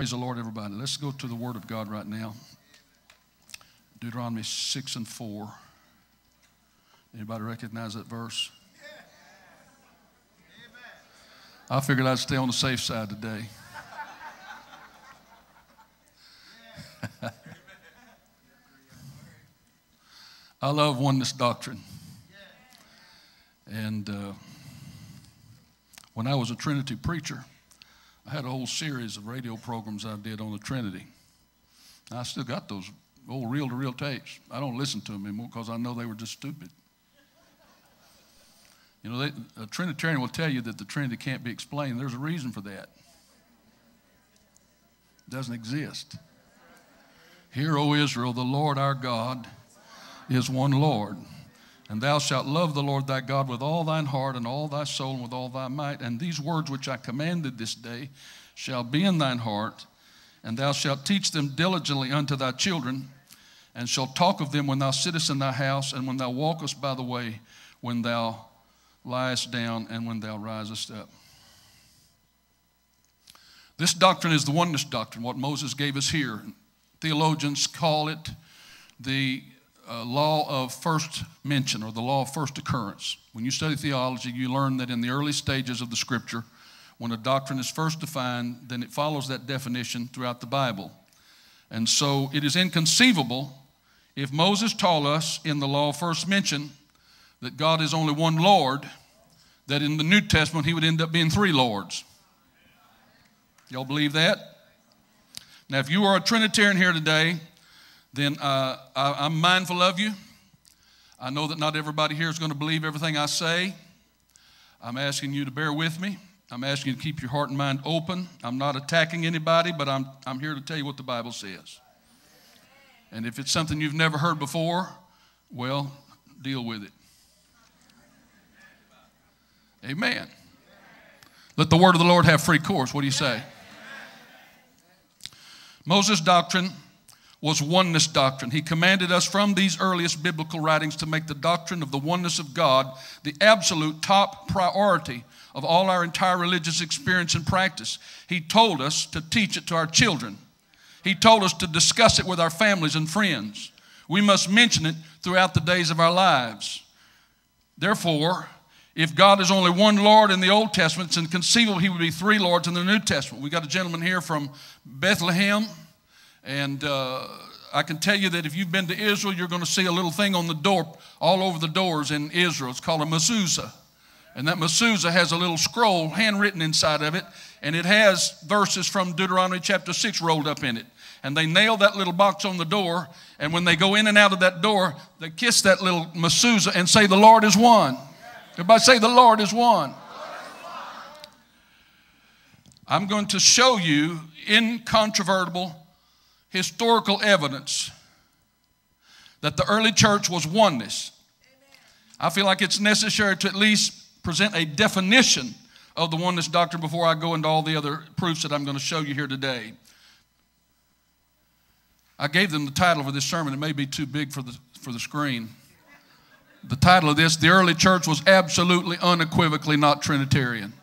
Praise the Lord, everybody. Let's go to the Word of God right now. Deuteronomy 6 and 4. Anybody recognize that verse? I figured I'd stay on the safe side today. I love oneness doctrine. And uh, when I was a Trinity preacher, I had a whole series of radio programs I did on the Trinity. I still got those old reel to reel tapes. I don't listen to them anymore because I know they were just stupid. You know, they, a Trinitarian will tell you that the Trinity can't be explained. There's a reason for that. It doesn't exist. Hear, O Israel, the Lord our God is one Lord. And thou shalt love the Lord thy God with all thine heart and all thy soul and with all thy might. And these words which I commanded this day shall be in thine heart, and thou shalt teach them diligently unto thy children, and shalt talk of them when thou sittest in thy house, and when thou walkest by the way, when thou liest down, and when thou risest up. This doctrine is the oneness doctrine, what Moses gave us here. Theologians call it the uh, law of first mention or the law of first occurrence. When you study theology, you learn that in the early stages of the scripture, when a doctrine is first defined, then it follows that definition throughout the Bible. And so it is inconceivable if Moses taught us in the law of first mention that God is only one Lord, that in the New Testament he would end up being three Lords. Y'all believe that? Now, if you are a Trinitarian here today, then uh, I, am mindful of you. I know that not everybody here is going to believe everything I say. I'm asking you to bear with me. I'm asking you to keep your heart and mind open. I'm not attacking anybody, but I'm, I'm here to tell you what the Bible says. And if it's something you've never heard before, well, deal with it. Amen. Let the word of the Lord have free course. What do you say? Moses' doctrine was oneness doctrine. He commanded us from these earliest biblical writings to make the doctrine of the oneness of God the absolute top priority of all our entire religious experience and practice. He told us to teach it to our children. He told us to discuss it with our families and friends. We must mention it throughout the days of our lives. Therefore, if God is only one Lord in the Old Testament, it's inconceivable he would be three Lords in the New Testament. We got a gentleman here from Bethlehem. And uh, I can tell you that if you've been to Israel, you're going to see a little thing on the door, all over the doors in Israel. It's called a mezuzah. And that mezuzah has a little scroll handwritten inside of it, and it has verses from Deuteronomy chapter 6 rolled up in it. And they nail that little box on the door, and when they go in and out of that door, they kiss that little mezuzah and say, The Lord is one. Everybody say, The Lord is one. I'm going to show you incontrovertible historical evidence that the early church was oneness. I feel like it's necessary to at least present a definition of the oneness doctrine before I go into all the other proofs that I'm going to show you here today. I gave them the title for this sermon. It may be too big for the, for the screen. The title of this, The Early Church Was Absolutely Unequivocally Not Trinitarian.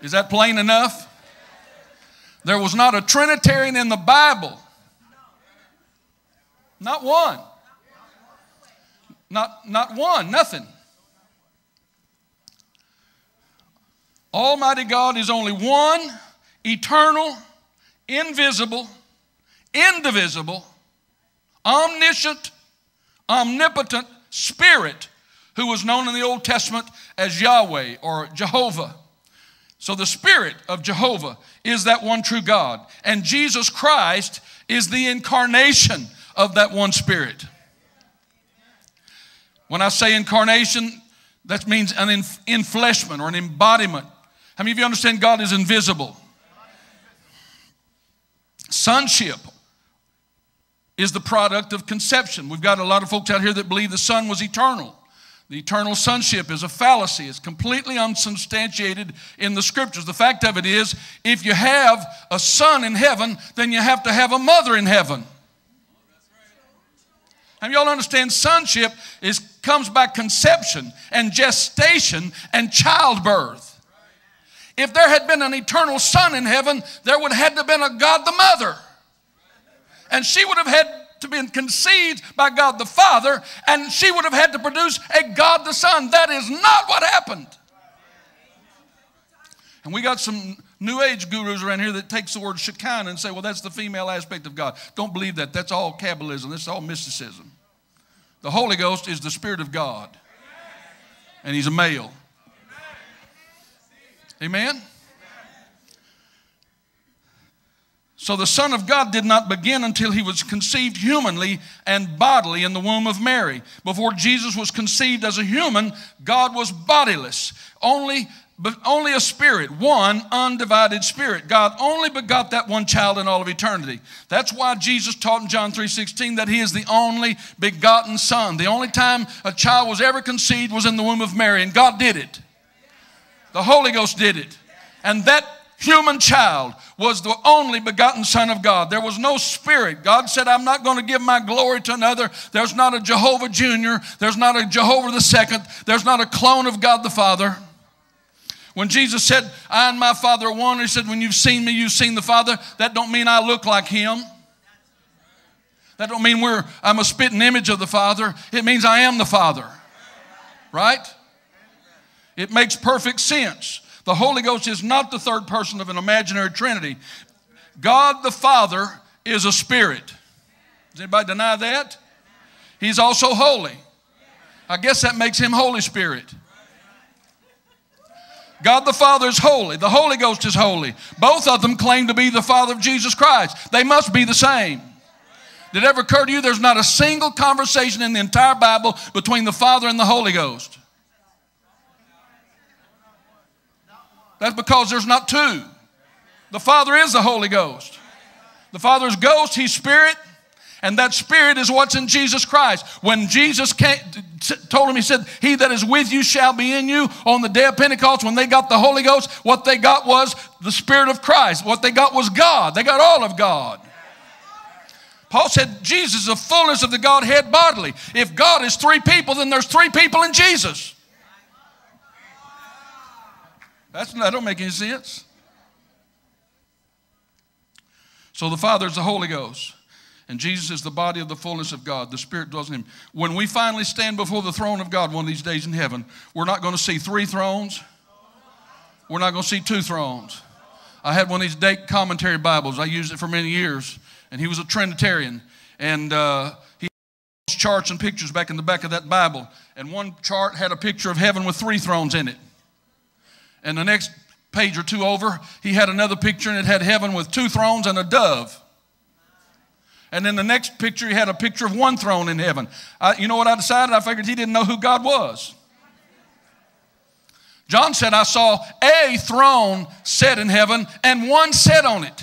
Is that plain enough? There was not a Trinitarian in the Bible. Not one. Not, not one, nothing. Almighty God is only one, eternal, invisible, indivisible, omniscient, omnipotent spirit who was known in the Old Testament as Yahweh or Jehovah. So the Spirit of Jehovah is that one true God. And Jesus Christ is the incarnation of that one Spirit. When I say incarnation, that means an infleshment or an embodiment. How many of you understand God is invisible? Sonship is the product of conception. We've got a lot of folks out here that believe the Son was eternal. The eternal sonship is a fallacy. It's completely unsubstantiated in the scriptures. The fact of it is, if you have a son in heaven, then you have to have a mother in heaven. And y'all understand sonship is comes by conception and gestation and childbirth. If there had been an eternal son in heaven, there would have had to have been a God the Mother. And she would have had to be conceived by God the Father, and she would have had to produce a God the Son. That is not what happened. And we got some new age gurus around here that takes the word Shekinah and say, well, that's the female aspect of God. Don't believe that. That's all Kabbalism. That's all mysticism. The Holy Ghost is the Spirit of God, and He's a male. Amen? So the Son of God did not begin until he was conceived humanly and bodily in the womb of Mary. Before Jesus was conceived as a human, God was bodiless, only, only a spirit, one undivided spirit. God only begot that one child in all of eternity. That's why Jesus taught in John 3:16 that he is the only begotten Son. The only time a child was ever conceived was in the womb of Mary, and God did it. The Holy Ghost did it. And that human child was the only begotten Son of God. There was no spirit. God said, I'm not going to give my glory to another. There's not a Jehovah Jr., there's not a Jehovah the Second, there's not a clone of God the Father. When Jesus said, I and my Father are one, he said, When you've seen me, you've seen the Father. That don't mean I look like him. That don't mean we're I'm a spitting image of the Father. It means I am the Father. Right? It makes perfect sense. The Holy Ghost is not the third person of an imaginary Trinity. God the Father is a spirit. Does anybody deny that? He's also holy. I guess that makes him Holy Spirit. God the Father is holy. The Holy Ghost is holy. Both of them claim to be the Father of Jesus Christ. They must be the same. Did it ever occur to you there's not a single conversation in the entire Bible between the Father and the Holy Ghost? That's because there's not two. The Father is the Holy Ghost. The Father is ghost, He's spirit, and that spirit is what's in Jesus Christ. When Jesus came, told him, He said, He that is with you shall be in you. On the day of Pentecost, when they got the Holy Ghost, what they got was the Spirit of Christ. What they got was God. They got all of God. Paul said, Jesus is the fullness of the Godhead bodily. If God is three people, then there's three people in Jesus. That's, that don't make any sense. So the Father is the Holy Ghost. And Jesus is the body of the fullness of God. The Spirit dwells in him. When we finally stand before the throne of God one of these days in heaven, we're not going to see three thrones. We're not going to see two thrones. I had one of these Dake commentary Bibles. I used it for many years. And he was a Trinitarian. And uh, he had charts and pictures back in the back of that Bible. And one chart had a picture of heaven with three thrones in it. And the next page or two over, he had another picture and it had heaven with two thrones and a dove. And then the next picture, he had a picture of one throne in heaven. I, you know what I decided? I figured he didn't know who God was. John said, I saw a throne set in heaven and one set on it.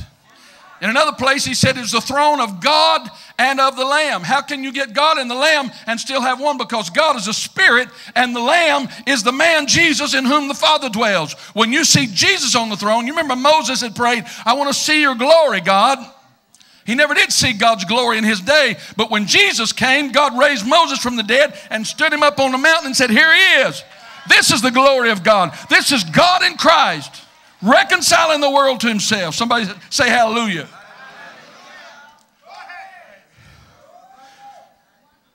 In another place, he said it's the throne of God and of the Lamb. How can you get God and the Lamb and still have one? Because God is a spirit and the Lamb is the man Jesus in whom the Father dwells. When you see Jesus on the throne, you remember Moses had prayed, I want to see your glory, God. He never did see God's glory in his day, but when Jesus came, God raised Moses from the dead and stood him up on the mountain and said, Here he is. This is the glory of God. This is God in Christ reconciling the world to himself. Somebody say hallelujah.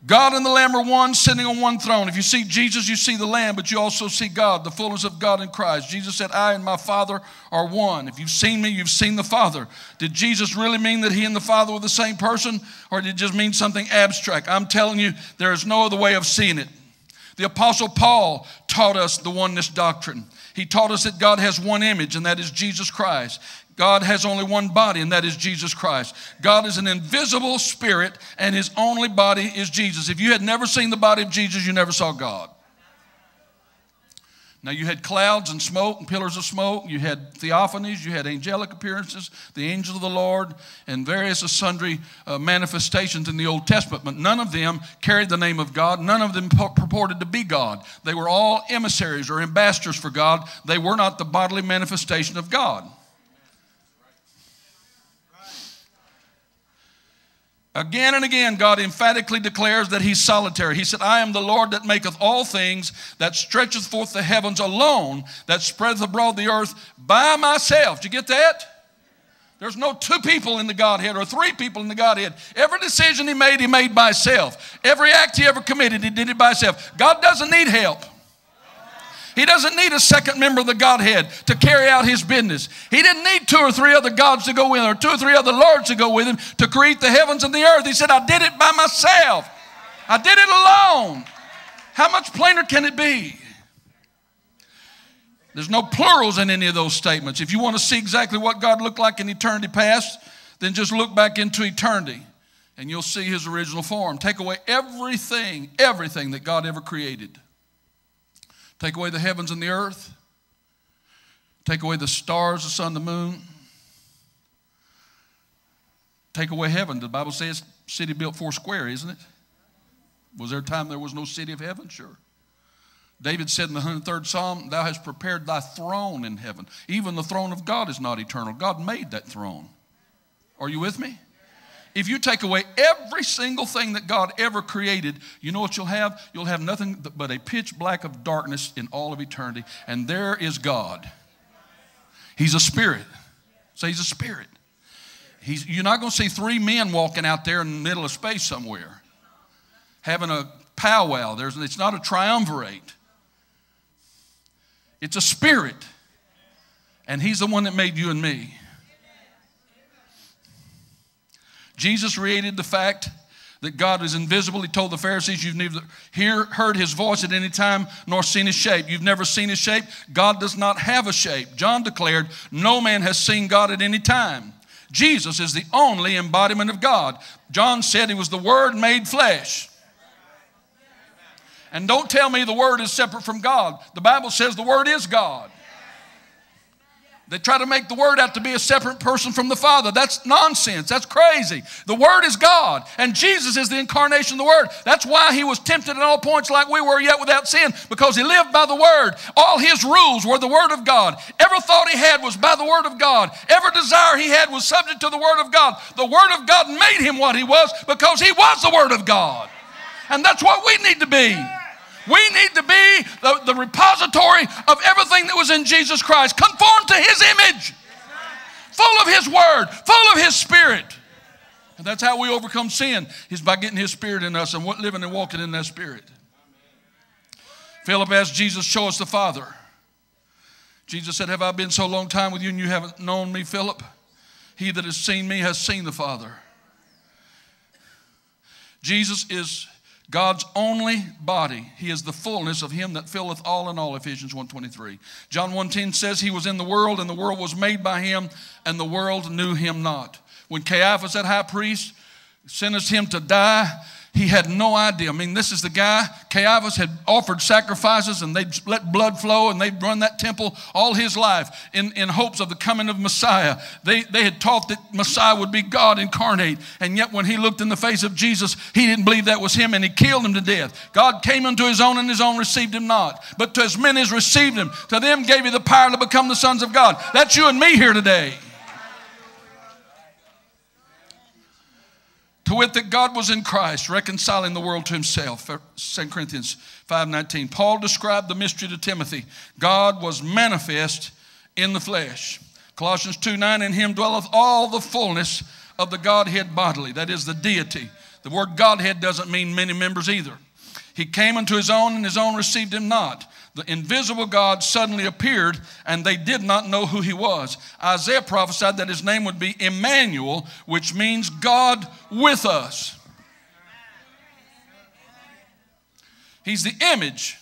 God and the Lamb are one, sitting on one throne. If you see Jesus, you see the Lamb, but you also see God, the fullness of God in Christ. Jesus said, I and my Father are one. If you've seen me, you've seen the Father. Did Jesus really mean that he and the Father were the same person, or did it just mean something abstract? I'm telling you, there is no other way of seeing it. The Apostle Paul taught us the oneness doctrine. He taught us that God has one image, and that is Jesus Christ. God has only one body, and that is Jesus Christ. God is an invisible spirit, and his only body is Jesus. If you had never seen the body of Jesus, you never saw God. Now, you had clouds and smoke and pillars of smoke. You had theophanies. You had angelic appearances, the angel of the Lord, and various sundry uh, manifestations in the Old Testament. But none of them carried the name of God. None of them purported to be God. They were all emissaries or ambassadors for God. They were not the bodily manifestation of God. Again and again, God emphatically declares that He's solitary. He said, I am the Lord that maketh all things, that stretcheth forth the heavens alone, that spreadeth abroad the earth by myself. Did you get that? There's no two people in the Godhead or three people in the Godhead. Every decision He made, He made by Himself. Every act He ever committed, He did it by Himself. God doesn't need help. He doesn't need a second member of the Godhead to carry out his business. He didn't need two or three other gods to go with him or two or three other lords to go with him to create the heavens and the earth. He said, I did it by myself. I did it alone. How much plainer can it be? There's no plurals in any of those statements. If you want to see exactly what God looked like in eternity past, then just look back into eternity and you'll see his original form. Take away everything, everything that God ever created. Take away the heavens and the earth. Take away the stars, the sun, the moon. Take away heaven. The Bible says city built four square, isn't it? Was there a time there was no city of heaven? Sure. David said in the 103rd Psalm, Thou hast prepared thy throne in heaven. Even the throne of God is not eternal. God made that throne. Are you with me? If you take away every single thing that God ever created, you know what you'll have? You'll have nothing but a pitch black of darkness in all of eternity. And there is God. He's a spirit. Say, He's a spirit. He's, you're not going to see three men walking out there in the middle of space somewhere having a powwow. There's, it's not a triumvirate, it's a spirit. And He's the one that made you and me. Jesus created the fact that God is invisible. He told the Pharisees, You've neither hear, heard his voice at any time nor seen his shape. You've never seen his shape. God does not have a shape. John declared, No man has seen God at any time. Jesus is the only embodiment of God. John said he was the Word made flesh. And don't tell me the Word is separate from God. The Bible says the Word is God. They try to make the Word out to be a separate person from the Father. That's nonsense. That's crazy. The Word is God, and Jesus is the incarnation of the Word. That's why He was tempted at all points like we were, yet without sin, because He lived by the Word. All His rules were the Word of God. Every thought He had was by the Word of God. Every desire He had was subject to the Word of God. The Word of God made Him what He was because He was the Word of God. And that's what we need to be. We need to be the, the repository of everything that was in Jesus Christ, conformed to His image, full of His Word, full of His Spirit. And that's how we overcome sin, is by getting His Spirit in us and living and walking in that Spirit. Philip asked Jesus, Show us the Father. Jesus said, Have I been so long time with you and you haven't known me, Philip? He that has seen me has seen the Father. Jesus is God's only body. He is the fullness of him that filleth all in all, Ephesians 1.23. John 1.10 says he was in the world and the world was made by him and the world knew him not. When Caiaphas, that high priest, sentenced him to die, he had no idea. I mean, this is the guy, Caiaphas had offered sacrifices and they'd let blood flow and they'd run that temple all his life in, in hopes of the coming of Messiah. They, they had taught that Messiah would be God incarnate. And yet, when he looked in the face of Jesus, he didn't believe that was him and he killed him to death. God came unto his own and his own received him not. But to as many as received him, to them gave he the power to become the sons of God. That's you and me here today. To wit that God was in Christ reconciling the world to himself. 2 Corinthians 5:19 Paul described the mystery to Timothy. God was manifest in the flesh. Colossians 2:9 in him dwelleth all the fullness of the Godhead bodily. That is the deity. The word Godhead doesn't mean many members either. He came unto his own and his own received him not the invisible God suddenly appeared and they did not know who he was. Isaiah prophesied that his name would be Emmanuel, which means God with us. He's the image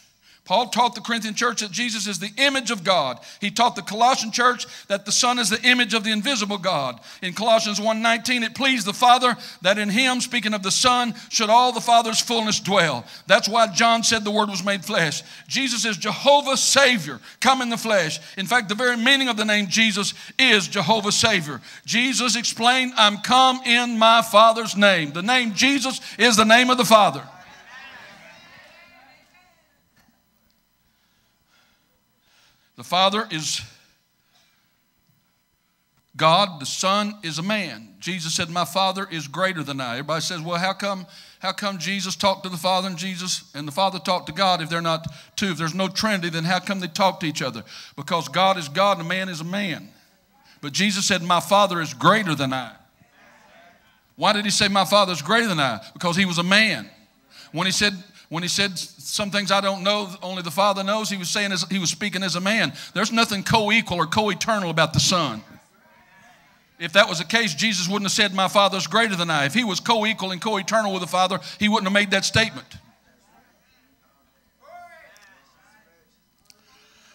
Paul taught the Corinthian church that Jesus is the image of God. He taught the Colossian church that the Son is the image of the invisible God. In Colossians 1:19, it pleased the Father that in him, speaking of the Son, should all the Father's fullness dwell. That's why John said the Word was made flesh. Jesus is Jehovah Savior, come in the flesh. In fact, the very meaning of the name Jesus is Jehovah Savior. Jesus explained, I'm come in my Father's name. The name Jesus is the name of the Father. The Father is God, the Son, is a man. Jesus said, My Father is greater than I. Everybody says, Well, how come, how come Jesus talked to the Father and Jesus and the Father talked to God if they're not two? If there's no Trinity, then how come they talk to each other? Because God is God and a man is a man. But Jesus said, My Father is greater than I. Why did he say, My Father is greater than I? Because he was a man. When he said, when he said some things I don't know, only the Father knows, he was saying as, he was speaking as a man. There's nothing co-equal or co-eternal about the Son. If that was the case, Jesus wouldn't have said, My Father is greater than I. If he was co-equal and co-eternal with the Father, he wouldn't have made that statement.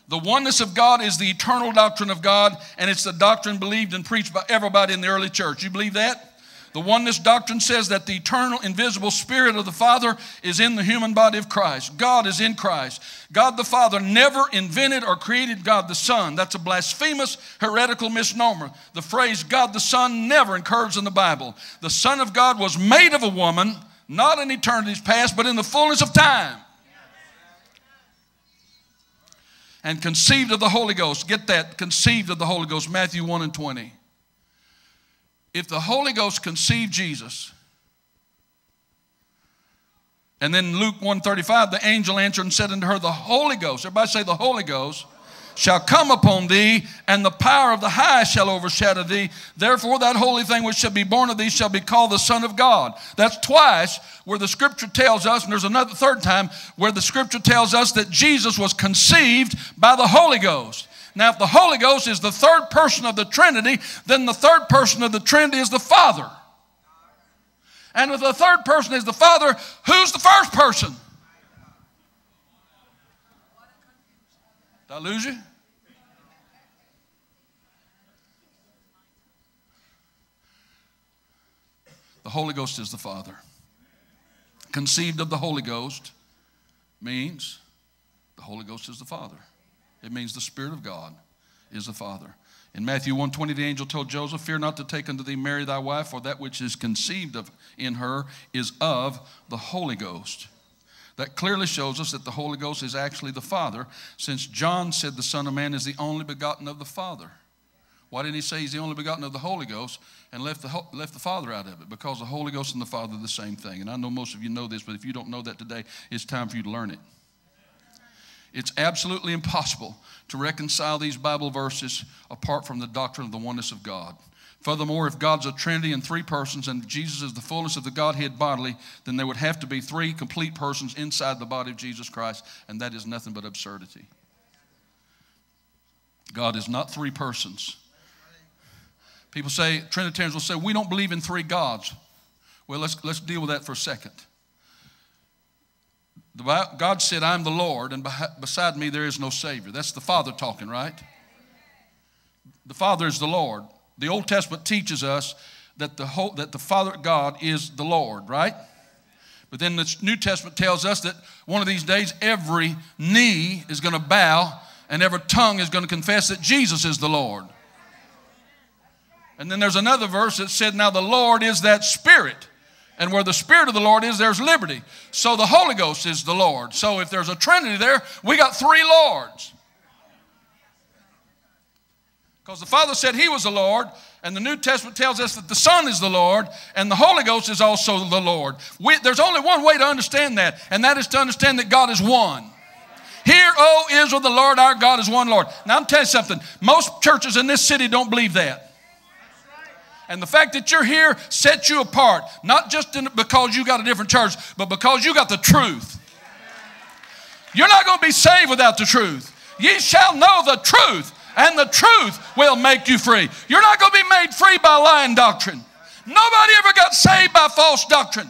The oneness of God is the eternal doctrine of God, and it's the doctrine believed and preached by everybody in the early church. You believe that? The oneness doctrine says that the eternal, invisible Spirit of the Father is in the human body of Christ. God is in Christ. God the Father never invented or created God the Son. That's a blasphemous, heretical misnomer. The phrase God the Son never occurs in the Bible. The Son of God was made of a woman, not in eternity's past, but in the fullness of time. And conceived of the Holy Ghost. Get that, conceived of the Holy Ghost, Matthew 1 and 20 if the Holy Ghost conceived Jesus, and then Luke 135, the angel answered and said unto her, The Holy Ghost, everybody say the Holy Ghost, shall come upon thee, and the power of the high shall overshadow thee. Therefore, that holy thing which shall be born of thee shall be called the Son of God. That's twice where the scripture tells us, and there's another third time where the scripture tells us that Jesus was conceived by the Holy Ghost. Now, if the Holy Ghost is the third person of the Trinity, then the third person of the Trinity is the Father. And if the third person is the Father, who's the first person? Did I lose you? The Holy Ghost is the Father. Conceived of the Holy Ghost means the Holy Ghost is the Father. It means the Spirit of God is the Father. In Matthew 120, the angel told Joseph, Fear not to take unto thee Mary thy wife, for that which is conceived of in her is of the Holy Ghost. That clearly shows us that the Holy Ghost is actually the Father, since John said the Son of Man is the only begotten of the Father. Why didn't he say he's the only begotten of the Holy Ghost and left the, left the Father out of it? Because the Holy Ghost and the Father are the same thing. And I know most of you know this, but if you don't know that today, it's time for you to learn it. It's absolutely impossible to reconcile these Bible verses apart from the doctrine of the oneness of God. Furthermore, if God's a Trinity in three persons and Jesus is the fullness of the Godhead bodily, then there would have to be three complete persons inside the body of Jesus Christ, and that is nothing but absurdity. God is not three persons. People say, Trinitarians will say, we don't believe in three gods. Well, let's, let's deal with that for a second. God said, I'm the Lord, and beside me there is no Savior. That's the Father talking, right? The Father is the Lord. The Old Testament teaches us that the, whole, that the Father God is the Lord, right? But then the New Testament tells us that one of these days every knee is going to bow and every tongue is going to confess that Jesus is the Lord. And then there's another verse that said, Now the Lord is that Spirit. And where the Spirit of the Lord is, there's liberty. So the Holy Ghost is the Lord. So if there's a Trinity there, we got three Lords. Because the Father said He was the Lord, and the New Testament tells us that the Son is the Lord, and the Holy Ghost is also the Lord. We, there's only one way to understand that, and that is to understand that God is one. Hear, O Israel, the Lord our God is one Lord. Now, I'm telling you something. Most churches in this city don't believe that. And the fact that you're here sets you apart, not just in, because you got a different church, but because you got the truth. You're not going to be saved without the truth. Ye shall know the truth, and the truth will make you free. You're not going to be made free by lying doctrine. Nobody ever got saved by false doctrine.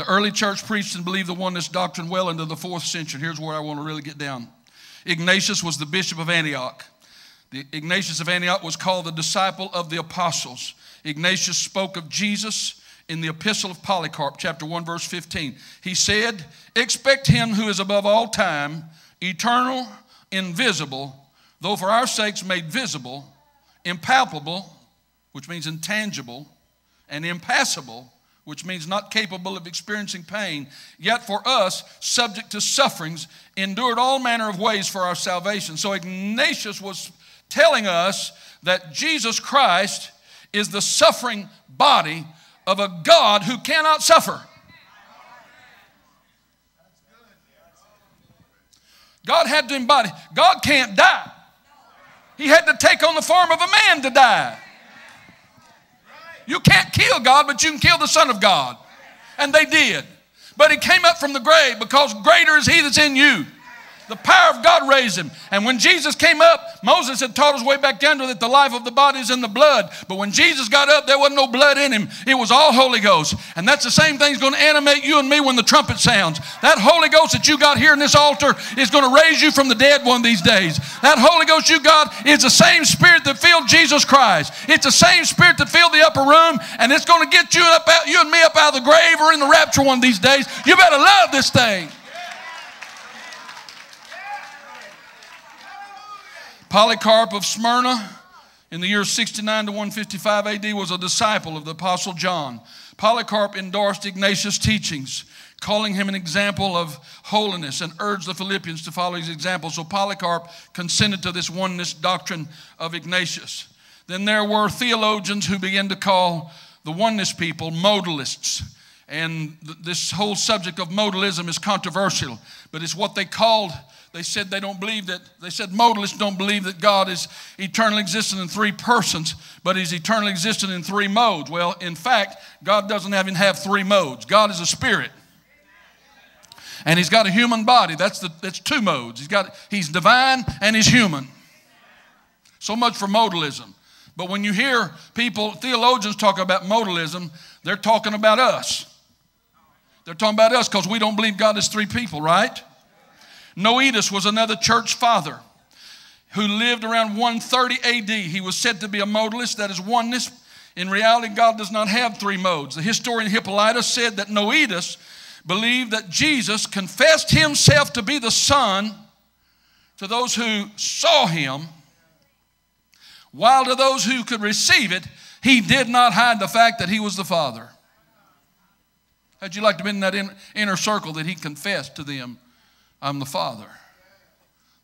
The early church preached and believed the oneness doctrine well into the fourth century. Here's where I want to really get down. Ignatius was the bishop of Antioch. The Ignatius of Antioch was called the disciple of the apostles. Ignatius spoke of Jesus in the epistle of Polycarp, chapter 1, verse 15. He said, Expect him who is above all time, eternal, invisible, though for our sakes made visible, impalpable, which means intangible, and impassible which means not capable of experiencing pain, yet for us, subject to sufferings, endured all manner of ways for our salvation. So Ignatius was telling us that Jesus Christ is the suffering body of a God who cannot suffer. God had to embody, God can't die. He had to take on the form of a man to die. You can't kill God, but you can kill the Son of God. And they did. But he came up from the grave because greater is he that's in you the power of God raised him. And when Jesus came up, Moses had taught us way back under that the life of the body is in the blood. But when Jesus got up, there wasn't no blood in him. It was all Holy Ghost. And that's the same thing that's going to animate you and me when the trumpet sounds. That Holy Ghost that you got here in this altar is going to raise you from the dead one of these days. That Holy Ghost you got is the same spirit that filled Jesus Christ. It's the same spirit that filled the upper room, and it's going to get you up out, you and me up out of the grave or in the rapture one of these days. You better love this thing. Polycarp of Smyrna in the year 69 to 155 AD was a disciple of the Apostle John. Polycarp endorsed Ignatius' teachings, calling him an example of holiness and urged the Philippians to follow his example. So Polycarp consented to this oneness doctrine of Ignatius. Then there were theologians who began to call the oneness people modalists. And th- this whole subject of modalism is controversial, but it's what they called they said they don't believe that, they said modalists don't believe that God is eternally existent in three persons, but He's eternally existent in three modes. Well, in fact, God doesn't even have three modes. God is a spirit. And He's got a human body. That's, the, that's two modes. He's, got, he's divine and He's human. So much for modalism. But when you hear people, theologians talk about modalism, they're talking about us. They're talking about us because we don't believe God is three people, right? Noetus was another church father who lived around 130 AD. He was said to be a modalist, that is oneness. In reality, God does not have three modes. The historian Hippolytus said that Noetus believed that Jesus confessed himself to be the Son to those who saw him, while to those who could receive it, he did not hide the fact that he was the Father. How'd you like to be in that inner circle that he confessed to them I'm the Father.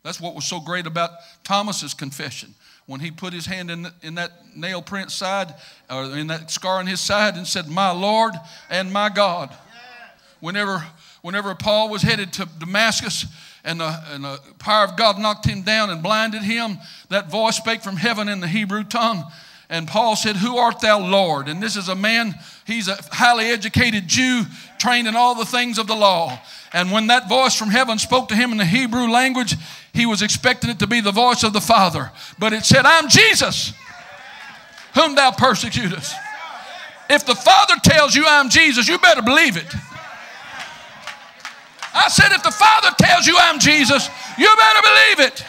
That's what was so great about Thomas's confession. When he put his hand in, in that nail print side, or in that scar on his side, and said, My Lord and my God. Whenever, whenever Paul was headed to Damascus, and the, and the power of God knocked him down and blinded him, that voice spake from heaven in the Hebrew tongue. And Paul said, Who art thou, Lord? And this is a man, he's a highly educated Jew, trained in all the things of the law. And when that voice from heaven spoke to him in the Hebrew language, he was expecting it to be the voice of the Father. But it said, I'm Jesus, whom thou persecutest. If the Father tells you I'm Jesus, you better believe it. I said, if the Father tells you I'm Jesus, you better believe it.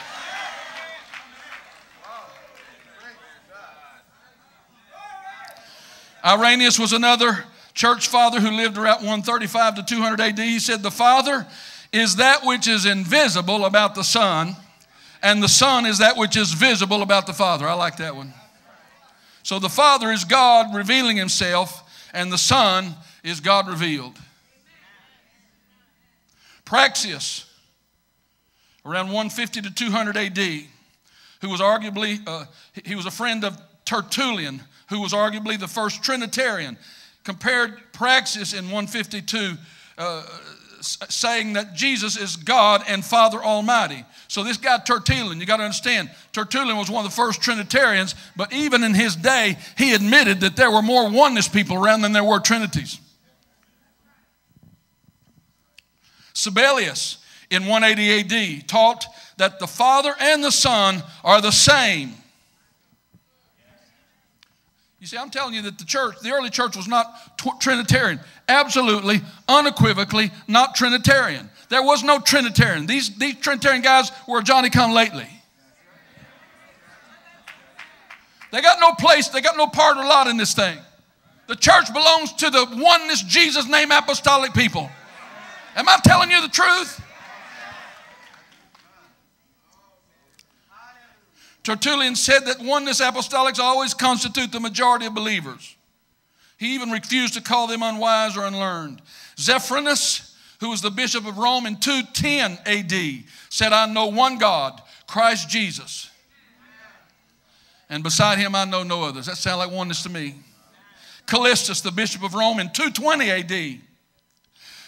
Irenaeus was another church father who lived around 135 to 200 AD, he said, The Father is that which is invisible about the Son, and the Son is that which is visible about the Father. I like that one. So the Father is God revealing Himself, and the Son is God revealed. Praxeas, around 150 to 200 AD, who was arguably, uh, he was a friend of Tertullian, who was arguably the first Trinitarian compared Praxeas in 152, uh, saying that Jesus is God and Father Almighty. So this guy Tertullian, you got to understand, Tertullian was one of the first Trinitarians, but even in his day, he admitted that there were more oneness people around than there were Trinities. Sabellius in 180 AD taught that the Father and the Son are the same. You see, I'm telling you that the church, the early church was not t- Trinitarian. Absolutely, unequivocally not Trinitarian. There was no Trinitarian. These, these Trinitarian guys were Johnny come lately. They got no place, they got no part or lot in this thing. The church belongs to the oneness, Jesus name apostolic people. Am I telling you the truth? Tertullian said that oneness apostolics always constitute the majority of believers. He even refused to call them unwise or unlearned. Zephyrinus, who was the bishop of Rome in 210 AD, said, I know one God, Christ Jesus. And beside him, I know no others. That sounds like oneness to me. Callistus, the bishop of Rome in 220 AD,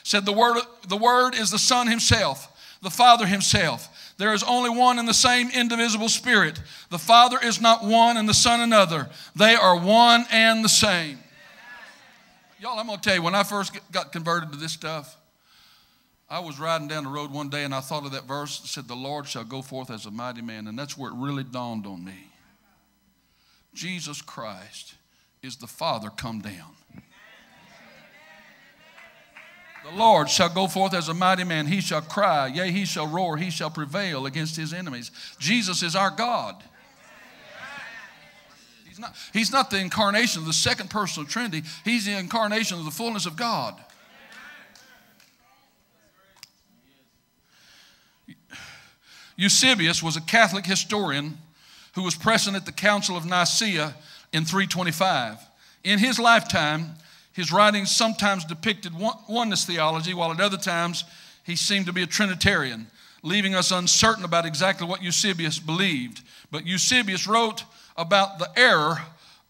said, the word, the word is the Son himself, the Father himself. There is only one and the same indivisible Spirit. The Father is not one and the Son another. They are one and the same. Y'all, I'm going to tell you, when I first got converted to this stuff, I was riding down the road one day and I thought of that verse that said, The Lord shall go forth as a mighty man. And that's where it really dawned on me. Jesus Christ is the Father come down. The Lord shall go forth as a mighty man. He shall cry, yea, he shall roar, he shall prevail against his enemies. Jesus is our God. He's not, he's not the incarnation of the second person of Trinity, he's the incarnation of the fullness of God. Eusebius was a Catholic historian who was present at the Council of Nicaea in 325. In his lifetime, his writings sometimes depicted oneness theology, while at other times he seemed to be a Trinitarian, leaving us uncertain about exactly what Eusebius believed. But Eusebius wrote about the error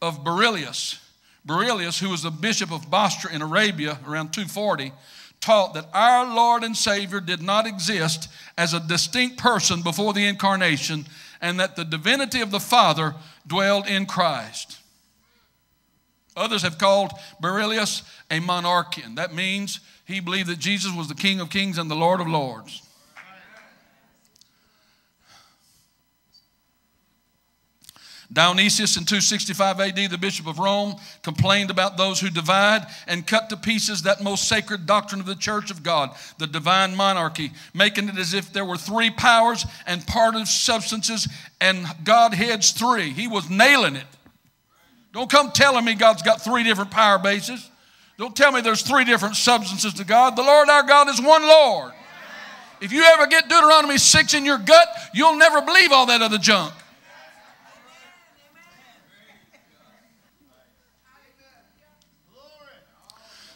of Berilius. Berilius, who was the bishop of Bostra in Arabia around 240, taught that our Lord and Savior did not exist as a distinct person before the incarnation and that the divinity of the Father dwelled in Christ. Others have called Berilius a monarchian. That means he believed that Jesus was the King of kings and the Lord of lords. Dionysius in 265 AD, the bishop of Rome, complained about those who divide and cut to pieces that most sacred doctrine of the church of God, the divine monarchy, making it as if there were three powers and partitive substances and Godhead's three. He was nailing it. Don't come telling me God's got three different power bases. Don't tell me there's three different substances to God. The Lord our God is one Lord. If you ever get Deuteronomy 6 in your gut, you'll never believe all that other junk.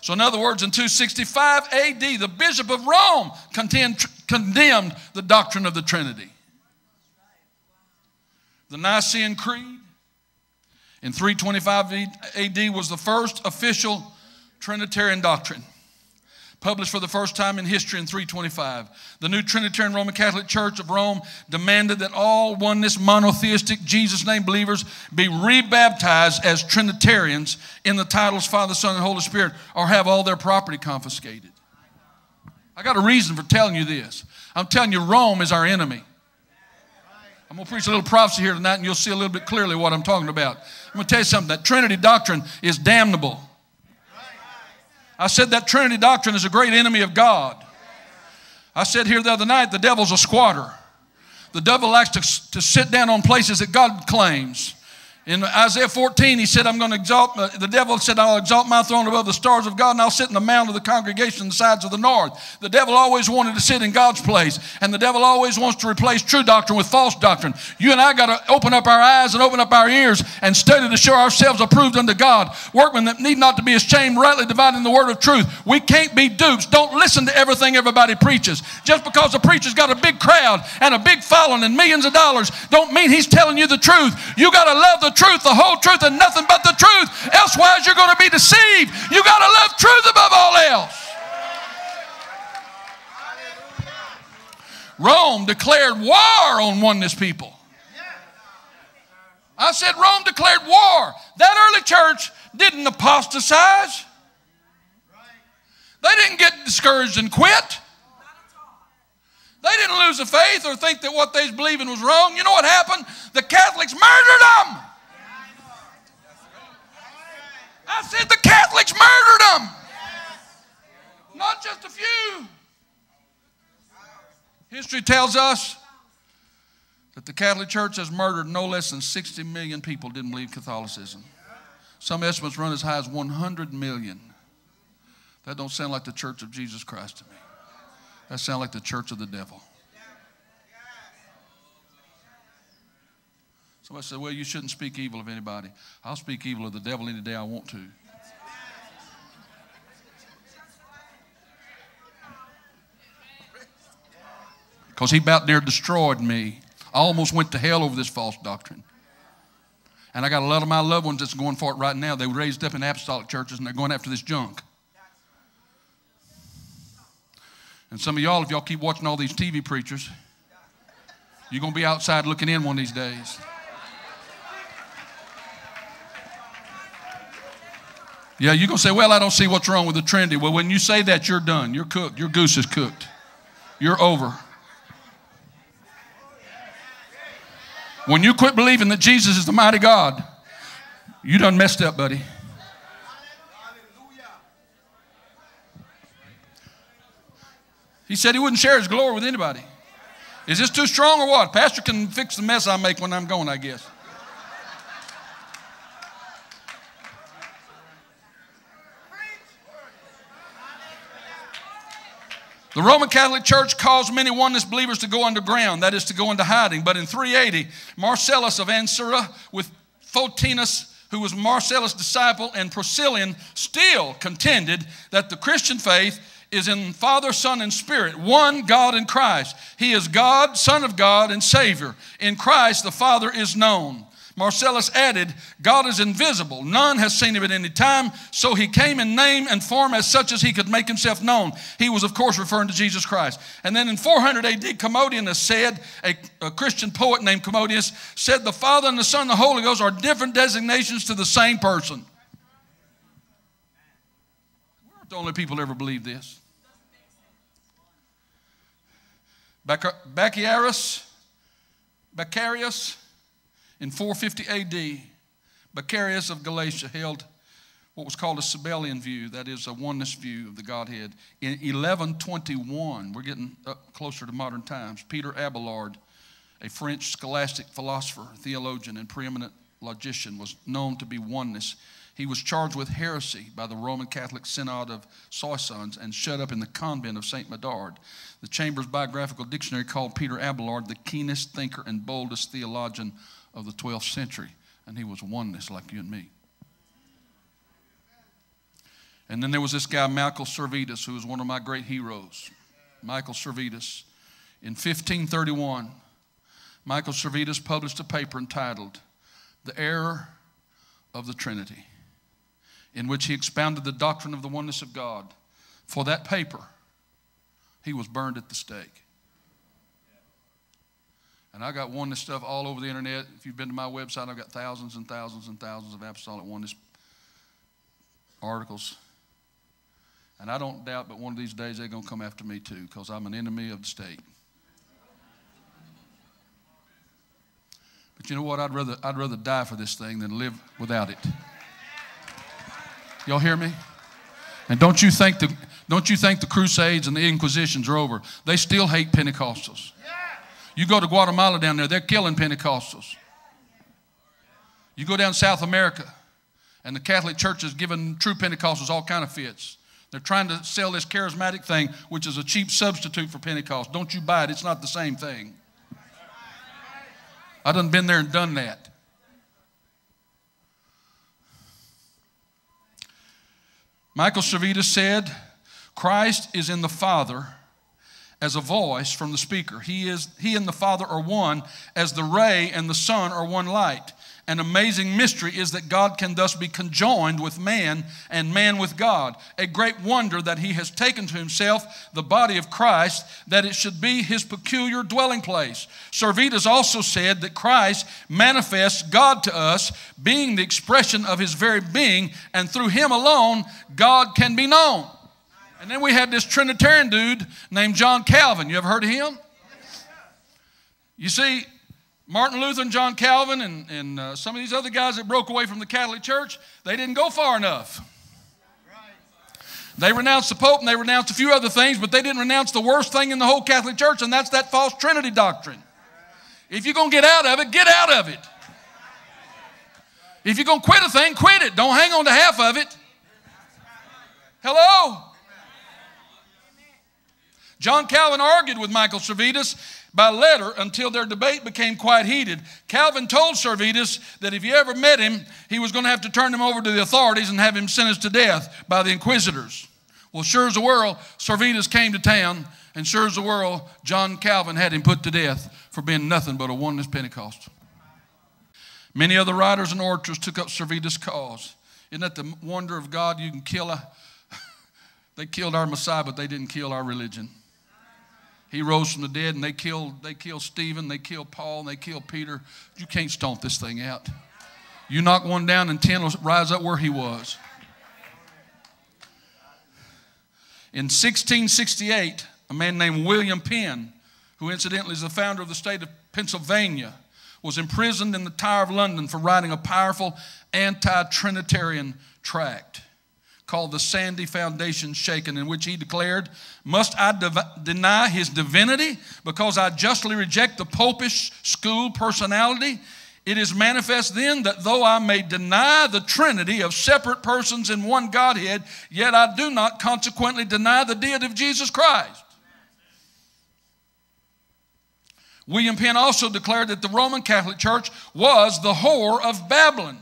So, in other words, in 265 AD, the Bishop of Rome contend, condemned the doctrine of the Trinity. The Nicene Creed in 325 AD was the first official Trinitarian doctrine published for the first time in history in 325. The new Trinitarian Roman Catholic Church of Rome demanded that all oneness monotheistic Jesus name believers be rebaptized as Trinitarians in the titles Father, Son, and Holy Spirit or have all their property confiscated. I got a reason for telling you this. I'm telling you, Rome is our enemy. I'm going to preach a little prophecy here tonight and you'll see a little bit clearly what I'm talking about. I'm going to tell you something that Trinity doctrine is damnable. I said that Trinity doctrine is a great enemy of God. I said here the other night the devil's a squatter. The devil likes to, to sit down on places that God claims. In Isaiah 14, he said, I'm going to exalt, the devil said, I'll exalt my throne above the stars of God and I'll sit in the mount of the congregation on the sides of the north. The devil always wanted to sit in God's place, and the devil always wants to replace true doctrine with false doctrine. You and I got to open up our eyes and open up our ears and study to show ourselves approved unto God. Workmen that need not to be ashamed, rightly dividing the word of truth. We can't be dupes. Don't listen to everything everybody preaches. Just because a preacher's got a big crowd and a big following and millions of dollars, don't mean he's telling you the truth. You got to love the truth, the whole truth, and nothing but the truth. Elsewise, you're going to be deceived. You got to love truth above all else. Rome declared war on oneness people. I said Rome declared war. That early church didn't apostatize. They didn't get discouraged and quit. They didn't lose the faith or think that what they was believing was wrong. You know what happened? The Catholics murdered them. I said the Catholics murdered them. Not just a few. History tells us that the Catholic Church has murdered no less than 60 million people didn't believe Catholicism. Some estimates run as high as 100 million. That don't sound like the Church of Jesus Christ to me. That sounds like the church of the devil. Somebody said, Well, you shouldn't speak evil of anybody. I'll speak evil of the devil any day I want to. Because he about near destroyed me. I almost went to hell over this false doctrine. And I got a lot of my loved ones that's going for it right now. They were raised up in apostolic churches and they're going after this junk. And some of y'all, if y'all keep watching all these TV preachers, you're going to be outside looking in one of these days. Yeah, you're going to say, Well, I don't see what's wrong with the Trinity. Well, when you say that, you're done. You're cooked. Your goose is cooked. You're over. When you quit believing that Jesus is the mighty God, you done messed up, buddy. He said he wouldn't share his glory with anybody. Is this too strong or what? Pastor can fix the mess I make when I'm going, I guess. The Roman Catholic Church caused many oneness believers to go underground, that is, to go into hiding. But in 380, Marcellus of Ancyra, with Photinus, who was Marcellus' disciple, and Priscillian, still contended that the Christian faith is in Father, Son, and Spirit, one God in Christ. He is God, Son of God, and Savior. In Christ, the Father is known. Marcellus added, God is invisible. None has seen him at any time, so he came in name and form as such as he could make himself known. He was, of course, referring to Jesus Christ. And then in 400 AD, Commodius said, a, a Christian poet named Commodius said, The Father and the Son and the Holy Ghost are different designations to the same person. We're not the only people ever believe this. Bacchiarius, Baccharius, in 450 AD, Baccharius of Galatia held what was called a Sabellian view, that is, a oneness view of the Godhead. In 1121, we're getting up closer to modern times, Peter Abelard, a French scholastic philosopher, theologian, and preeminent logician, was known to be oneness. He was charged with heresy by the Roman Catholic Synod of Soissons and shut up in the convent of St. Medard. The Chambers Biographical Dictionary called Peter Abelard the keenest thinker and boldest theologian of the 12th century, and he was oneness like you and me. And then there was this guy, Michael Servetus, who was one of my great heroes. Michael Servetus. In 1531, Michael Servetus published a paper entitled The Error of the Trinity, in which he expounded the doctrine of the oneness of God. For that paper, he was burned at the stake. And I got oneness stuff all over the internet. If you've been to my website, I've got thousands and thousands and thousands of apostolic oneness articles. And I don't doubt, but one of these days they're going to come after me too, because I'm an enemy of the state. But you know what? I'd rather, I'd rather die for this thing than live without it. Y'all hear me? And don't you think the, don't you think the Crusades and the Inquisitions are over? They still hate Pentecostals. You go to Guatemala down there, they're killing Pentecostals. You go down South America, and the Catholic Church is giving true Pentecostals all kind of fits. They're trying to sell this charismatic thing, which is a cheap substitute for Pentecost. Don't you buy it, it's not the same thing. I done been there and done that. Michael Servetus said, Christ is in the Father as a voice from the speaker. He, is, he and the Father are one, as the ray and the sun are one light. An amazing mystery is that God can thus be conjoined with man and man with God. A great wonder that he has taken to himself the body of Christ, that it should be his peculiar dwelling place. Servetus also said that Christ manifests God to us, being the expression of his very being, and through him alone, God can be known. And then we had this Trinitarian dude named John Calvin. You ever heard of him? You see, Martin Luther and John Calvin and, and uh, some of these other guys that broke away from the Catholic Church, they didn't go far enough. They renounced the Pope and they renounced a few other things, but they didn't renounce the worst thing in the whole Catholic Church, and that's that false Trinity doctrine. If you're going to get out of it, get out of it. If you're going to quit a thing, quit it. Don't hang on to half of it. Hello? John Calvin argued with Michael Servetus by letter until their debate became quite heated. Calvin told Servetus that if he ever met him, he was going to have to turn him over to the authorities and have him sentenced to death by the inquisitors. Well, sure as the world, Servetus came to town, and sure as the world, John Calvin had him put to death for being nothing but a oneness Pentecost. Many other writers and orators took up Servetus' cause. Isn't that the wonder of God? You can kill a, they killed our Messiah, but they didn't kill our religion. He rose from the dead, and they killed, they killed Stephen, they killed Paul, and they killed Peter. You can't stomp this thing out. You knock one down, and ten will rise up where he was. In 1668, a man named William Penn, who incidentally is the founder of the state of Pennsylvania, was imprisoned in the Tower of London for writing a powerful anti Trinitarian tract called the Sandy Foundation Shaken, in which he declared, Must I de- deny his divinity because I justly reject the popish school personality? It is manifest then that though I may deny the Trinity of separate persons in one Godhead, yet I do not consequently deny the deity of Jesus Christ. William Penn also declared that the Roman Catholic Church was the whore of Babylon.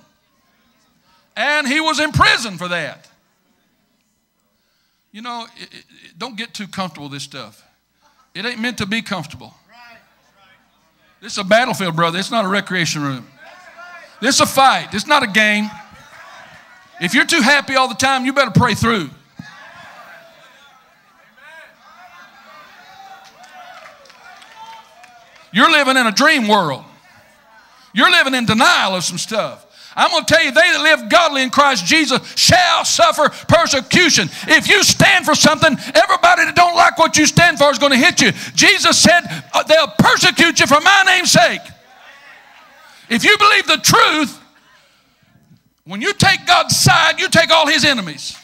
And he was in prison for that. You know, it, it, don't get too comfortable with this stuff. It ain't meant to be comfortable. This is a battlefield, brother. It's not a recreation room. This is a fight. It's not a game. If you're too happy all the time, you better pray through. You're living in a dream world. You're living in denial of some stuff. I'm going to tell you, they that live godly in Christ Jesus shall suffer persecution. If you stand for something, everybody that don't like what you stand for is going to hit you. Jesus said, uh, they'll persecute you for my name's sake. If you believe the truth, when you take God's side, you take all his enemies.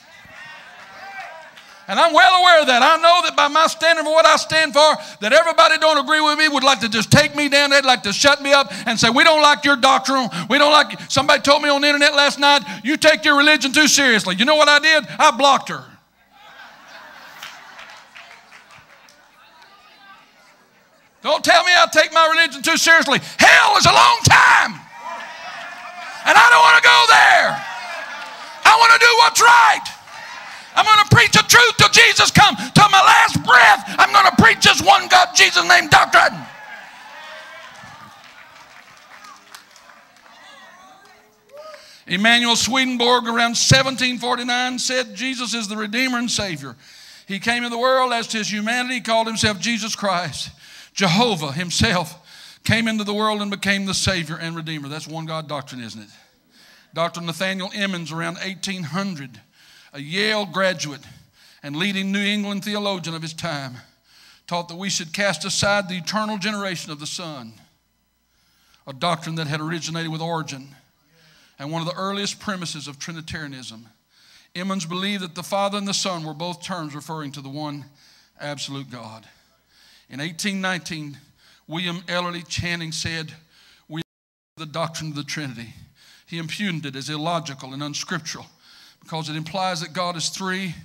And I'm well aware of that. I know that by my standing for what I stand for, that everybody don't agree with me would like to just take me down. They'd like to shut me up and say, we don't like your doctrine. We don't like, somebody told me on the internet last night, you take your religion too seriously. You know what I did? I blocked her. Don't tell me I take my religion too seriously. Hell is a long time. And I don't want to go there. I want to do what's right. I'm going to preach the truth till Jesus comes. Till my last breath, I'm going to preach this one God, Jesus name doctrine. Emanuel Swedenborg, around 1749, said Jesus is the Redeemer and Savior. He came in the world as to his humanity, called himself Jesus Christ. Jehovah himself came into the world and became the Savior and Redeemer. That's one God doctrine, isn't it? Dr. Nathaniel Emmons, around 1800, a Yale graduate and leading New England theologian of his time, taught that we should cast aside the eternal generation of the Son, a doctrine that had originated with Origen and one of the earliest premises of Trinitarianism. Emmons believed that the Father and the Son were both terms referring to the one absolute God. In 1819, William Ellery Channing said, We the doctrine of the Trinity. He impugned it as illogical and unscriptural because it implies that God is three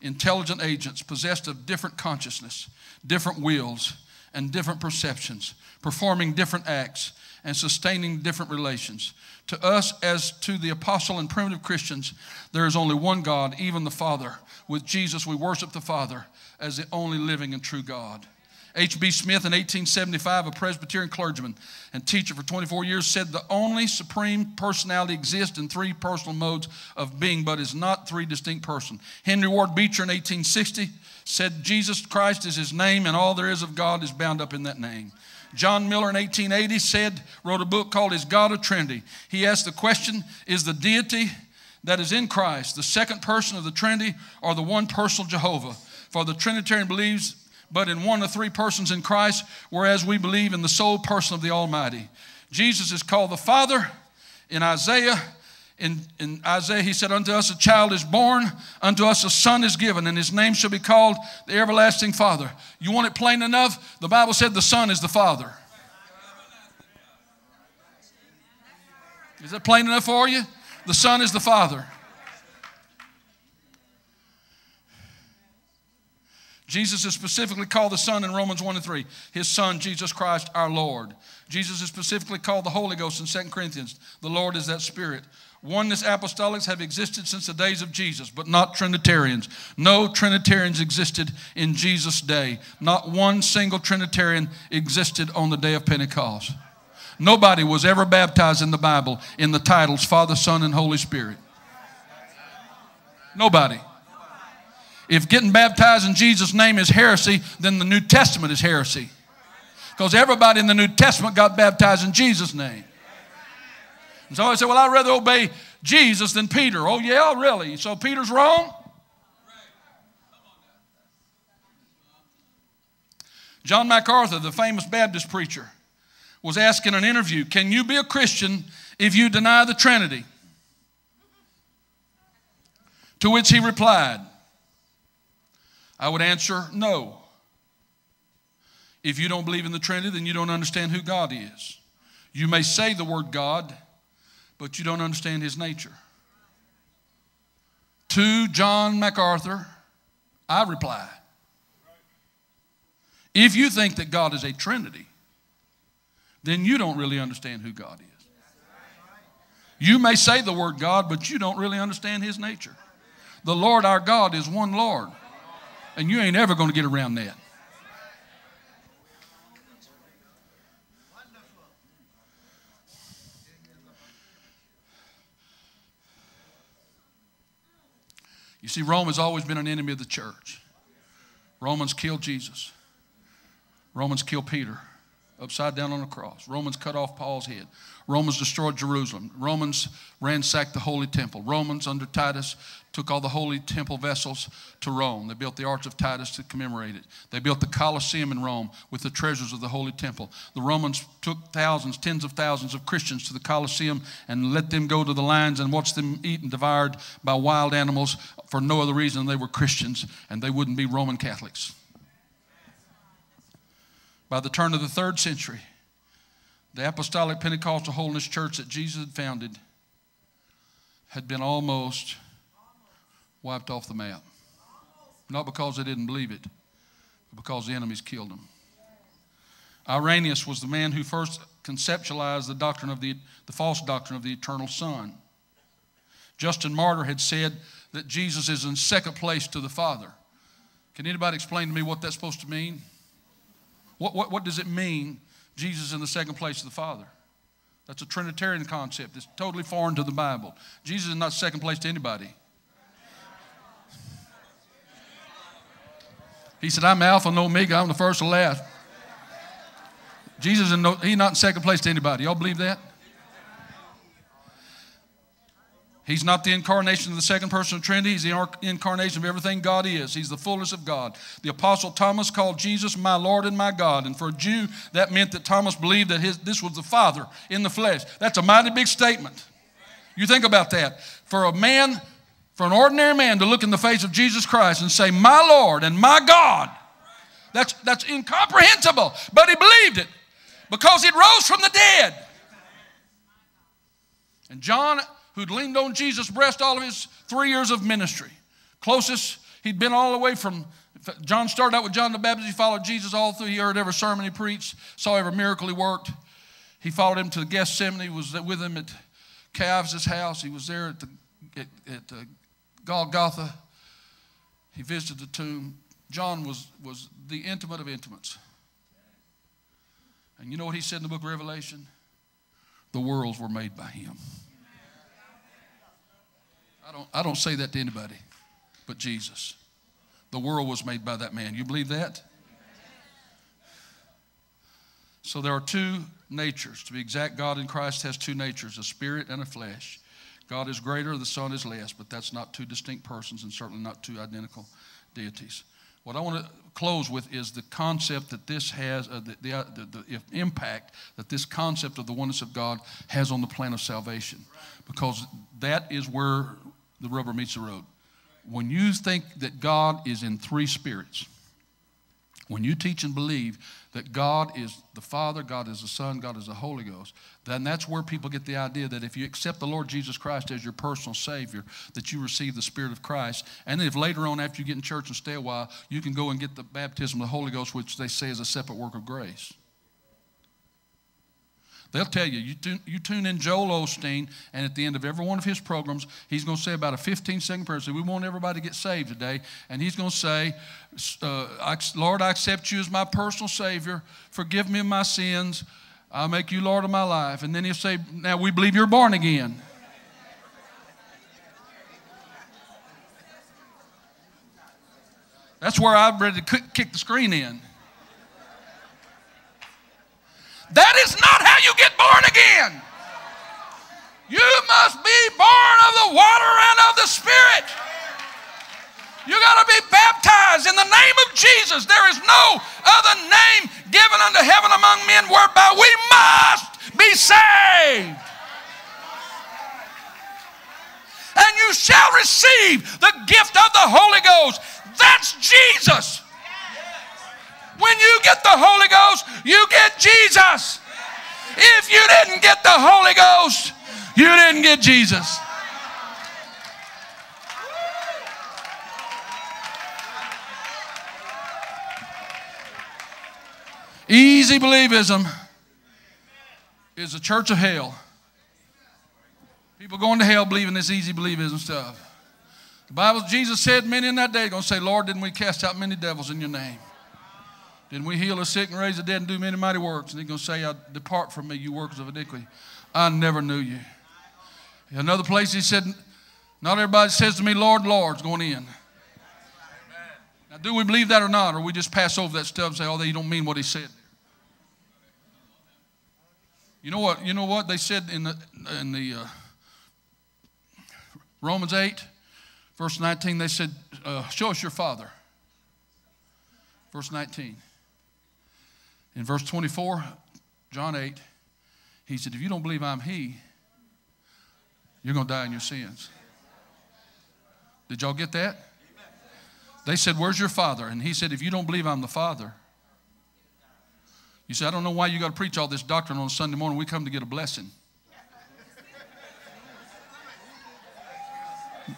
intelligent agents possessed of different consciousness, different wills, and different perceptions, performing different acts and sustaining different relations. To us, as to the apostle and primitive Christians, there is only one God, even the Father. With Jesus, we worship the Father as the only living and true God. H.B. Smith in 1875, a Presbyterian clergyman and teacher for 24 years, said the only supreme personality exists in three personal modes of being, but is not three distinct persons. Henry Ward Beecher in 1860 said Jesus Christ is his name, and all there is of God is bound up in that name. John Miller in 1880 said, wrote a book called Is God a Trinity. He asked the question Is the deity that is in Christ the second person of the Trinity or the one personal Jehovah? For the Trinitarian believes but in one of three persons in Christ, whereas we believe in the sole person of the Almighty. Jesus is called the Father in Isaiah. In, in Isaiah, he said, Unto us a child is born, unto us a son is given, and his name shall be called the everlasting Father. You want it plain enough? The Bible said the Son is the Father. Is that plain enough for you? The Son is the Father. Jesus is specifically called the Son in Romans 1 and 3. His Son, Jesus Christ, our Lord. Jesus is specifically called the Holy Ghost in 2 Corinthians. The Lord is that Spirit. Oneness apostolics have existed since the days of Jesus, but not Trinitarians. No Trinitarians existed in Jesus' day. Not one single Trinitarian existed on the day of Pentecost. Nobody was ever baptized in the Bible in the titles Father, Son, and Holy Spirit. Nobody. If getting baptized in Jesus' name is heresy, then the New Testament is heresy. Because everybody in the New Testament got baptized in Jesus' name. And so I said, Well, I'd rather obey Jesus than Peter. Oh, yeah, really? So Peter's wrong? John MacArthur, the famous Baptist preacher, was asked in an interview Can you be a Christian if you deny the Trinity? To which he replied, I would answer, No. If you don't believe in the Trinity, then you don't understand who God is. You may say the word God, but you don't understand his nature. To John MacArthur, I reply if you think that God is a Trinity, then you don't really understand who God is. You may say the word God, but you don't really understand his nature. The Lord our God is one Lord, and you ain't ever going to get around that. You see, Rome has always been an enemy of the church. Romans killed Jesus. Romans killed Peter upside down on a cross. Romans cut off Paul's head. Romans destroyed Jerusalem. Romans ransacked the holy temple. Romans, under Titus, took all the holy temple vessels to Rome. They built the Arch of Titus to commemorate it. They built the Colosseum in Rome with the treasures of the holy temple. The Romans took thousands, tens of thousands of Christians to the Colosseum and let them go to the lions and watch them eaten, devoured by wild animals for no other reason than they were Christians and they wouldn't be Roman Catholics. By the turn of the third century, the Apostolic Pentecostal Holiness Church that Jesus had founded had been almost wiped off the map. Not because they didn't believe it, but because the enemies killed them. Irenaeus was the man who first conceptualized the doctrine of the, the false doctrine of the eternal Son. Justin Martyr had said that Jesus is in second place to the Father. Can anybody explain to me what that's supposed to mean? What, what, what does it mean Jesus in the second place of the Father. That's a Trinitarian concept. It's totally foreign to the Bible. Jesus is not second place to anybody. He said, I'm Alpha and Omega. I'm the first and last. Jesus is no, he's not in second place to anybody. Y'all believe that? He's not the incarnation of the second person of Trinity. He's the incarnation of everything God is. He's the fullness of God. The Apostle Thomas called Jesus my Lord and my God. And for a Jew, that meant that Thomas believed that his, this was the Father in the flesh. That's a mighty big statement. You think about that. For a man, for an ordinary man to look in the face of Jesus Christ and say, My Lord and my God, that's, that's incomprehensible. But he believed it because it rose from the dead. And John who'd leaned on Jesus' breast all of his three years of ministry. Closest, he'd been all the way from, John started out with John the Baptist. He followed Jesus all through. He heard every sermon he preached, saw every miracle he worked. He followed him to the Gethsemane. He was with him at Caiaphas' house. He was there at, the, at, at uh, Golgotha. He visited the tomb. John was, was the intimate of intimates. And you know what he said in the book of Revelation? The worlds were made by him. I don't, I don't say that to anybody but Jesus. The world was made by that man. You believe that? So there are two natures. To be exact, God in Christ has two natures a spirit and a flesh. God is greater, the Son is less, but that's not two distinct persons and certainly not two identical deities. What I want to close with is the concept that this has, uh, the, the, uh, the, the, impact that this concept of the oneness of God has on the plan of salvation. Because that is where the rubber meets the road. When you think that God is in three spirits, when you teach and believe that God is the Father, God is the Son, God is the Holy Ghost, then that's where people get the idea that if you accept the Lord Jesus Christ as your personal Savior, that you receive the Spirit of Christ. And if later on, after you get in church and stay a while, you can go and get the baptism of the Holy Ghost, which they say is a separate work of grace. They'll tell you, you tune, you tune in Joel Osteen, and at the end of every one of his programs, he's going to say about a 15 second prayer. So we want everybody to get saved today. And he's going to say, uh, Lord, I accept you as my personal Savior. Forgive me of my sins. I'll make you Lord of my life. And then he'll say, Now we believe you're born again. That's where I'm ready to kick the screen in. That is not how you get born again. You must be born of the water and of the Spirit. You got to be baptized in the name of Jesus. There is no other name given unto heaven among men whereby we must be saved. And you shall receive the gift of the Holy Ghost. That's Jesus. When you get the Holy Ghost, you get Jesus. If you didn't get the Holy Ghost, you didn't get Jesus. Easy believism is a church of hell. People going to hell believing this easy believism stuff. The Bible, Jesus said, many in that day are going to say, Lord, didn't we cast out many devils in your name? Didn't we heal the sick and raise the dead and do many mighty works? And he's going to say, Depart from me, you workers of iniquity. I never knew you. Another place he said, Not everybody says to me, Lord, Lord's going in. Now, do we believe that or not? Or we just pass over that stuff and say, Oh, they don't mean what he said. You know what? You know what they said in the in the uh, Romans eight, verse nineteen. They said, uh, "Show us your Father." Verse nineteen. In verse 24, John 8, he said, If you don't believe I'm He, you're going to die in your sins. Did y'all get that? They said, Where's your father? And he said, If you don't believe I'm the father, you say, I don't know why you got to preach all this doctrine on Sunday morning. We come to get a blessing.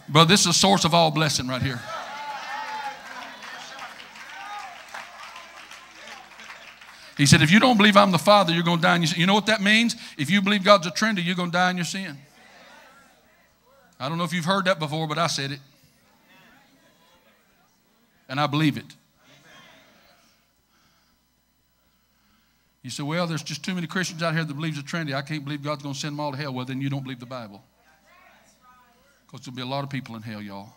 But this is the source of all blessing right here. He said, if you don't believe I'm the Father, you're going to die in your sin. You know what that means? If you believe God's a Trinity, you're going to die in your sin. I don't know if you've heard that before, but I said it. And I believe it. You say, well, there's just too many Christians out here that believes the Trinity. I can't believe God's going to send them all to hell. Well, then you don't believe the Bible. Because there'll be a lot of people in hell, y'all.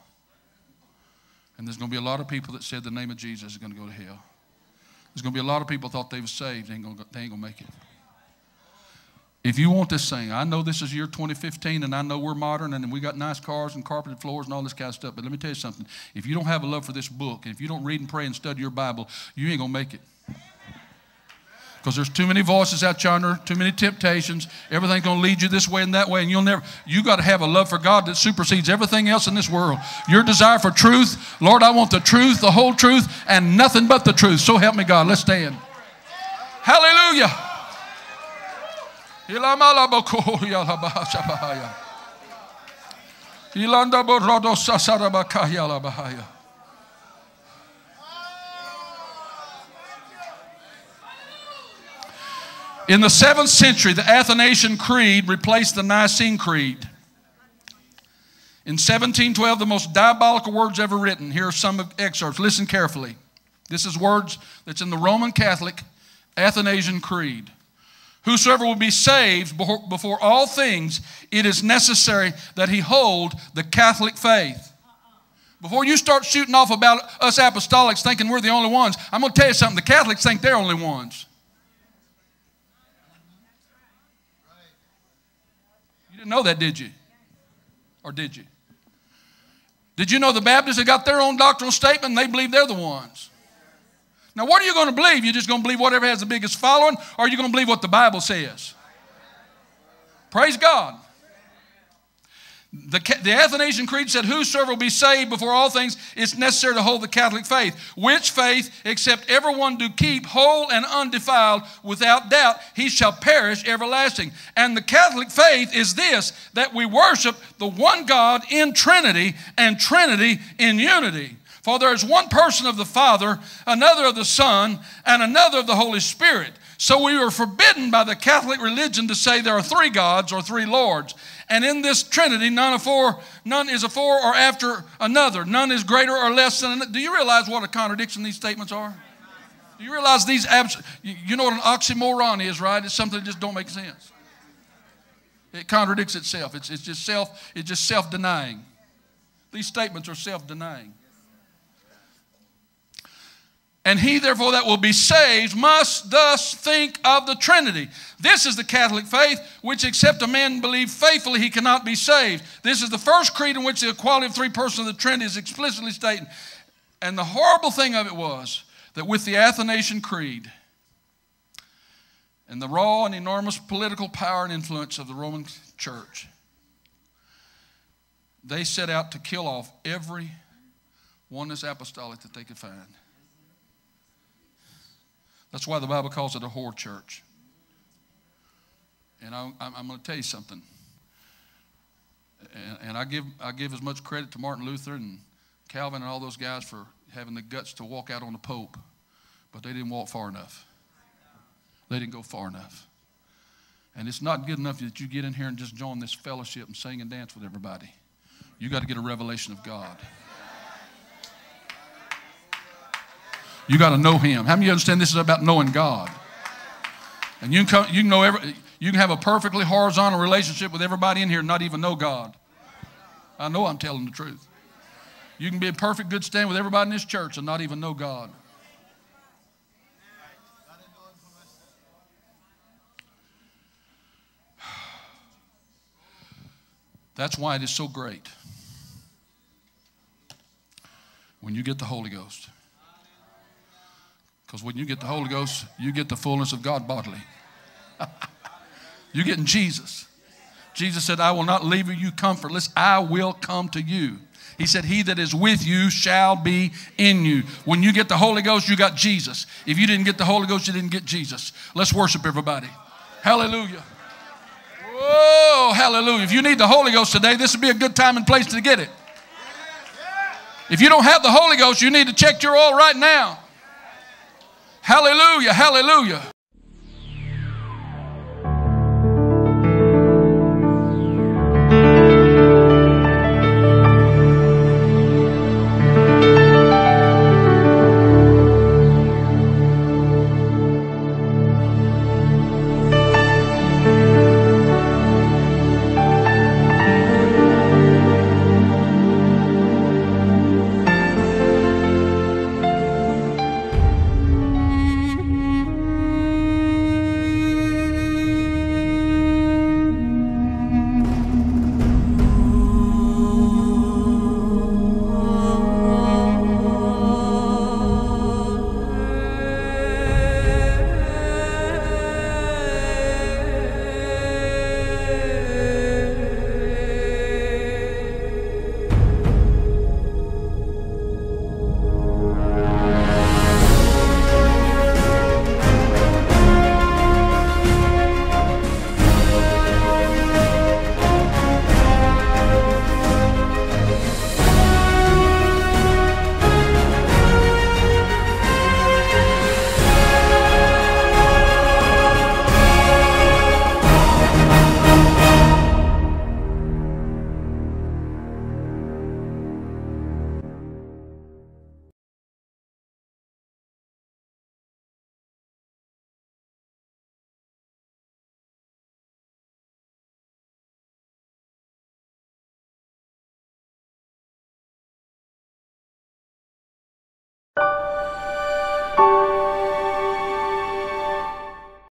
And there's going to be a lot of people that said the name of Jesus is going to go to hell. There's going to be a lot of people thought they were saved. They ain't going to, make it. If you want this thing, I know this is year 2015 and I know we're modern and we got nice cars and carpeted floors and all this kind of stuff, but let me tell you something. If you don't have a love for this book, and if you don't read and pray and study your Bible, you ain't going to make it because there's too many voices out yonder, too many temptations. Everything's going to lead you this way and that way, and you'll never. You got to have a love for God that supersedes everything else in this world. Your desire for truth, Lord, I want the truth, the whole truth, and nothing but the truth. So help me, God. Let's stand. Hallelujah. In the seventh century, the Athanasian Creed replaced the Nicene Creed. In 1712, the most diabolical words ever written. Here are some excerpts. Listen carefully. This is words that's in the Roman Catholic Athanasian Creed. Whosoever will be saved before all things, it is necessary that he hold the Catholic faith. Before you start shooting off about us apostolics thinking we're the only ones, I'm going to tell you something. The Catholics think they're the only ones. Didn't know that, did you? Or did you? Did you know the Baptists have got their own doctrinal statement and they believe they're the ones? Now, what are you going to believe? You're just going to believe whatever has the biggest following, or are you going to believe what the Bible says? Praise God. The, the Athanasian Creed said, Whosoever will be saved before all things, it's necessary to hold the Catholic faith. Which faith, except everyone do keep whole and undefiled, without doubt, he shall perish everlasting. And the Catholic faith is this that we worship the one God in Trinity and Trinity in unity. For there is one person of the Father, another of the Son, and another of the Holy Spirit So we were forbidden by the Catholic religion to say there are three gods or three lords. And in this Trinity, none, four, none is a four or after another. None is greater or less than another. Do you realize what a contradiction these statements are? Do you realize these abs- you know what an oxymoron is, right? It's something that just don't make sense. It contradicts itself. It's, it's just self, it's just self-denying. These statements are self-denying. And he, therefore, that will be saved must thus think of the Trinity. This is the Catholic faith, which, except a man believe faithfully, he cannot be saved. This is the first creed in which the equality of three persons of the Trinity is explicitly stated. And the horrible thing of it was that with the Athanasian Creed and the raw and enormous political power and influence of the Roman Church, they set out to kill off every oneness apostolic that they could find. That's why the Bible calls it a whore church. And I, am going to tell you something. And, and I, give, I give as much credit to Martin Luther and Calvin and all those guys for having the guts to walk out on the Pope, but they didn't walk far enough. They didn't go far enough. And it's not good enough that you get in here and just join this fellowship and sing and dance with everybody. You got to get a revelation of God. You got to know Him. How many you understand this is about knowing God? And you can, come, you can know every, you can have a perfectly horizontal relationship with everybody in here and not even know God. I know I'm telling the truth. You can be in perfect good standing with everybody in this church and not even know God. That's why it is so great when you get the Holy Ghost. Because when you get the Holy Ghost, you get the fullness of God bodily. You're getting Jesus. Jesus said, I will not leave you comfortless. I will come to you. He said, He that is with you shall be in you. When you get the Holy Ghost, you got Jesus. If you didn't get the Holy Ghost, you didn't get Jesus. Let's worship everybody. Hallelujah. Whoa, hallelujah. If you need the Holy Ghost today, this would be a good time and place to get it. If you don't have the Holy Ghost, you need to check your oil right now. Hallelujah, hallelujah.